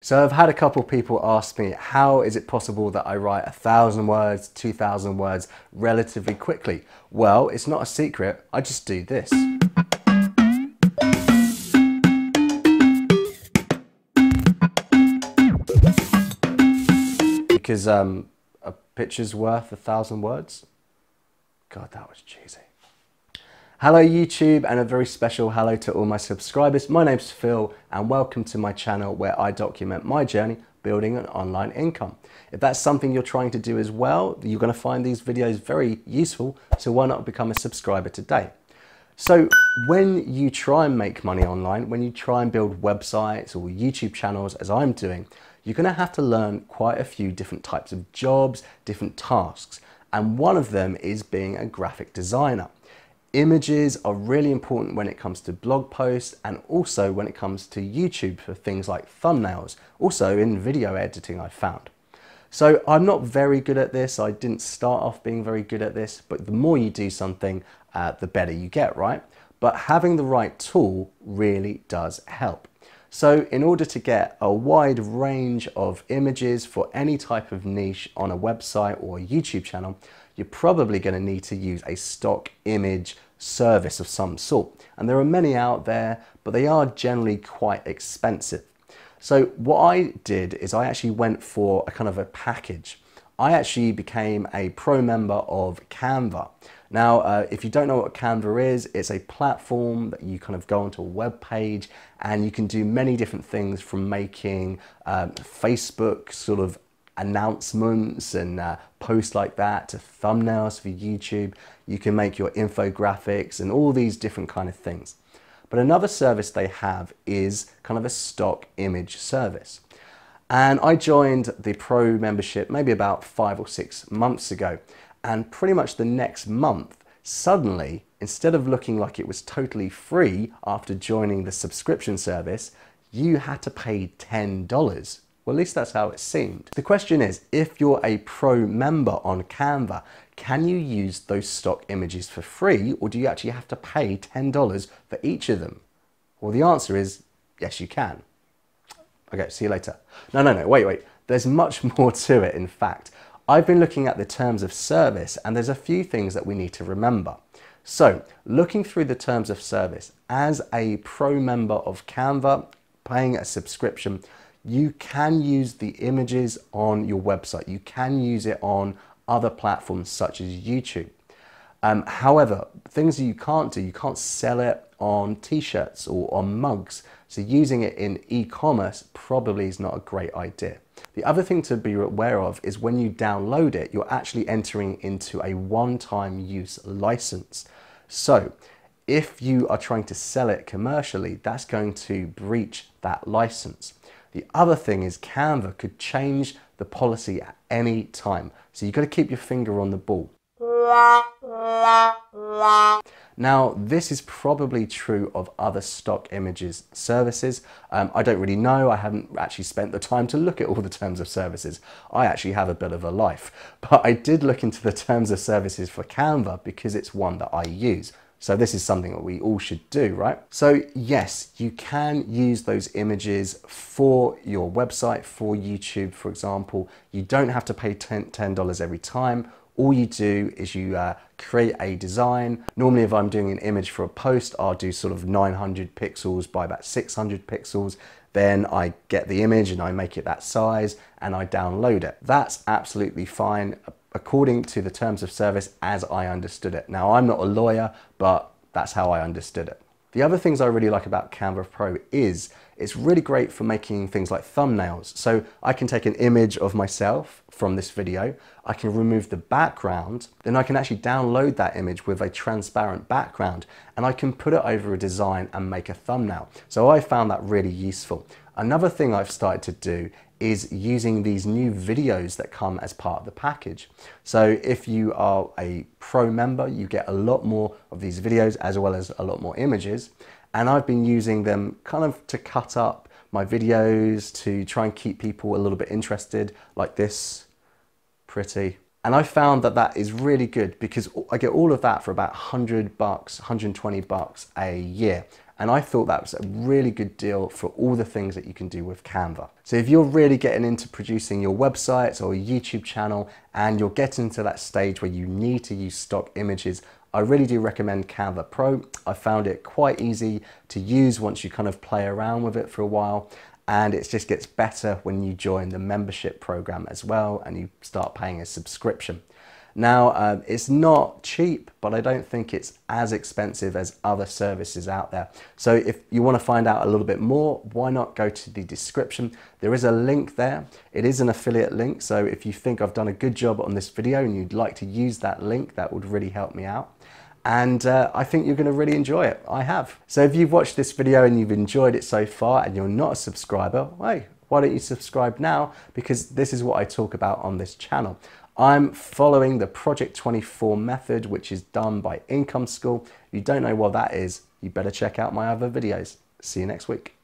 So I've had a couple people ask me, how is it possible that I write a thousand words, 2,000 words relatively quickly? Well, it's not a secret, I just do this. Because um, a picture's worth a thousand words. God, that was cheesy. Hello YouTube and a very special hello to all my subscribers. My name's Phil and welcome to my channel where I document my journey building an online income. If that's something you're trying to do as well, you're going to find these videos very useful, so why not become a subscriber today? So when you try and make money online, when you try and build websites or YouTube channels as I'm doing, you're going to have to learn quite a few different types of jobs, different tasks, and one of them is being a graphic designer. Images are really important when it comes to blog posts and also when it comes to YouTube for things like thumbnails, also in video editing I found. So I'm not very good at this. I didn't start off being very good at this, but the more you do something, uh, the better you get, right? But having the right tool really does help. So in order to get a wide range of images for any type of niche on a website or a YouTube channel, you're probably going to need to use a stock image service of some sort. And there are many out there, but they are generally quite expensive. So what I did is I actually went for a kind of a package. I actually became a pro member of Canva. Now, uh, if you don't know what Canva is, it's a platform that you kind of go onto a web page and you can do many different things from making um, Facebook sort of announcements and uh, posts like that to thumbnails for YouTube. You can make your infographics and all these different kind of things. But another service they have is kind of a stock image service. And I joined the pro membership maybe about five or six months ago. And pretty much the next month, suddenly, instead of looking like it was totally free after joining the subscription service, you had to pay $10 well, at least that's how it seemed. The question is, if you're a pro member on Canva, can you use those stock images for free or do you actually have to pay $10 for each of them? Well, the answer is yes, you can. Okay, see you later. No, no, no, wait, wait. There's much more to it, in fact. I've been looking at the terms of service and there's a few things that we need to remember. So, looking through the terms of service, as a pro member of Canva, paying a subscription, you can use the images on your website. You can use it on other platforms such as YouTube. Um, however, things that you can't do, you can't sell it on t-shirts or on mugs. So using it in e-commerce probably is not a great idea. The other thing to be aware of is when you download it, you're actually entering into a one-time use license. So if you are trying to sell it commercially, that's going to breach that license. The other thing is Canva could change the policy at any time. So you've got to keep your finger on the ball. Now, this is probably true of other stock images services. Um, I don't really know. I haven't actually spent the time to look at all the terms of services. I actually have a bit of a life. But I did look into the terms of services for Canva because it's one that I use. So this is something that we all should do, right? So yes, you can use those images for your website, for YouTube, for example. You don't have to pay $10 every time. All you do is you uh, create a design. Normally if I'm doing an image for a post, I'll do sort of 900 pixels by about 600 pixels. Then I get the image and I make it that size and I download it. That's absolutely fine according to the terms of service as I understood it. Now, I'm not a lawyer, but that's how I understood it. The other things I really like about Canva Pro is it's really great for making things like thumbnails. So I can take an image of myself from this video, I can remove the background, then I can actually download that image with a transparent background and I can put it over a design and make a thumbnail. So I found that really useful. Another thing I've started to do is using these new videos that come as part of the package. So if you are a pro member, you get a lot more of these videos as well as a lot more images. And I've been using them kind of to cut up my videos to try and keep people a little bit interested like this, pretty. And I found that that is really good because I get all of that for about 100 bucks, 120 bucks a year. And I thought that was a really good deal for all the things that you can do with Canva. So if you're really getting into producing your websites or YouTube channel and you're getting to that stage where you need to use stock images, I really do recommend Canva Pro. I found it quite easy to use once you kind of play around with it for a while and it just gets better when you join the membership program as well and you start paying a subscription. Now, um, it's not cheap, but I don't think it's as expensive as other services out there. So if you want to find out a little bit more, why not go to the description? There is a link there. It is an affiliate link. So if you think I've done a good job on this video and you'd like to use that link, that would really help me out and uh, I think you're going to really enjoy it. I have. So if you've watched this video and you've enjoyed it so far and you're not a subscriber, hey, why don't you subscribe now? Because this is what I talk about on this channel. I'm following the Project 24 method, which is done by Income School. If you don't know what that is, you better check out my other videos. See you next week.